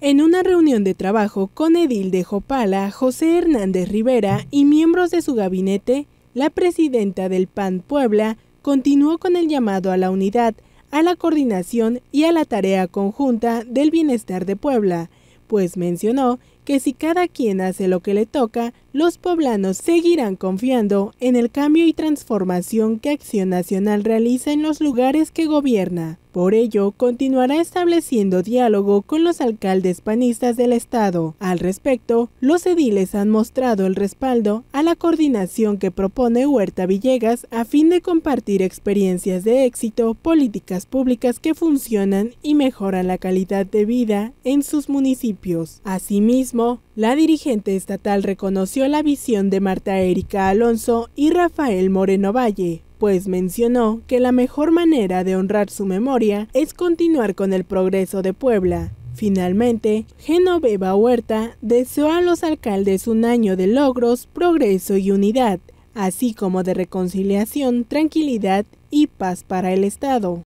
En una reunión de trabajo con Edil de Jopala, José Hernández Rivera y miembros de su gabinete, la presidenta del PAN Puebla continuó con el llamado a la unidad, a la coordinación y a la tarea conjunta del bienestar de Puebla, pues mencionó que si cada quien hace lo que le toca, los poblanos seguirán confiando en el cambio y transformación que Acción Nacional realiza en los lugares que gobierna. Por ello, continuará estableciendo diálogo con los alcaldes panistas del Estado. Al respecto, los ediles han mostrado el respaldo a la coordinación que propone Huerta Villegas a fin de compartir experiencias de éxito, políticas públicas que funcionan y mejoran la calidad de vida en sus municipios. Asimismo, la dirigente estatal reconoció la visión de Marta Erika Alonso y Rafael Moreno Valle, pues mencionó que la mejor manera de honrar su memoria es continuar con el progreso de Puebla. Finalmente, Genoveva Huerta deseó a los alcaldes un año de logros, progreso y unidad, así como de reconciliación, tranquilidad y paz para el Estado.